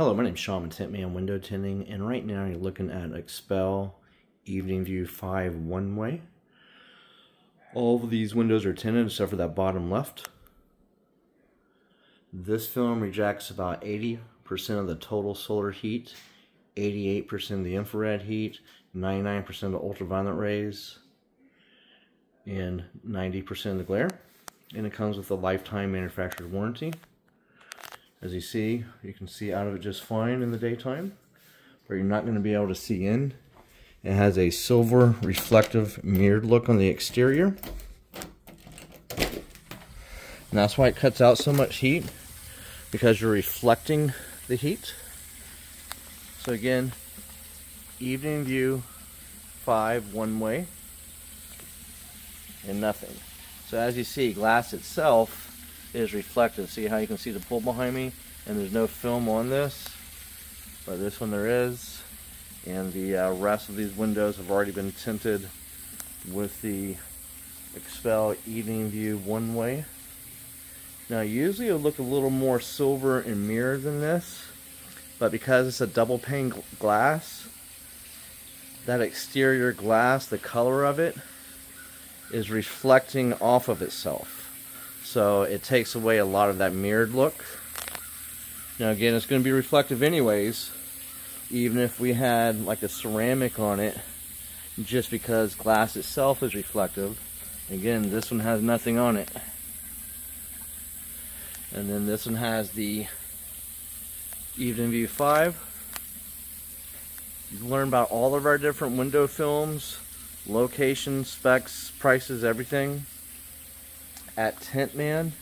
Hello, my name is Sean Tint Man Window Tinting, and right now you're looking at XPEL Evening View 5 one way. All of these windows are tinted except for that bottom left. This film rejects about 80% of the total solar heat, 88% of the infrared heat, 99% of the ultraviolet rays, and 90% of the glare. And it comes with a lifetime manufacturer's warranty. As you see, you can see out of it just fine in the daytime, but you're not going to be able to see in. It has a silver reflective mirrored look on the exterior. And that's why it cuts out so much heat, because you're reflecting the heat. So again, evening view, five one way, and nothing. So as you see, glass itself is reflective. See how you can see the pool behind me? And there's no film on this, but this one there is. And the uh, rest of these windows have already been tinted with the XPEL Evening View one way. Now usually it would look a little more silver and mirror than this, but because it's a double pane glass, that exterior glass, the color of it, is reflecting off of itself. So it takes away a lot of that mirrored look. Now again, it's going to be reflective anyways, even if we had like a ceramic on it, just because glass itself is reflective. Again, this one has nothing on it. And then this one has the Evening View 5. You learn about all of our different window films, location, specs, prices, everything at tintmanfl.com.